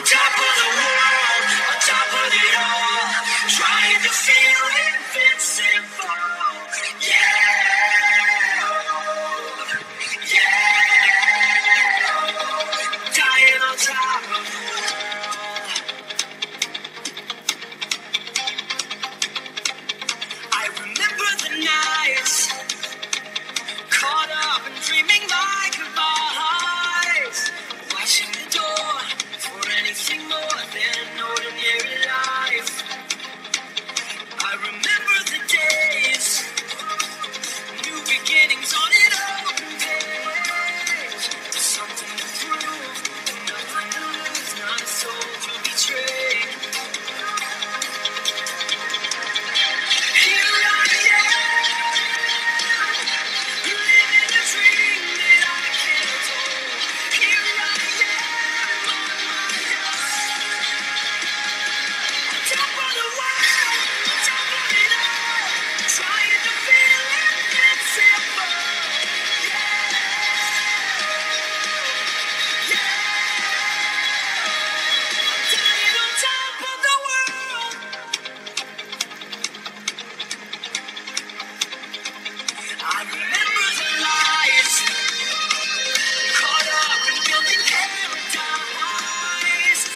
On top of the world, on top of it all, trying to feel invincible. Yeah, yeah, dying on top of. I remember the nights caught up dreaming like a. It's more than ordinary.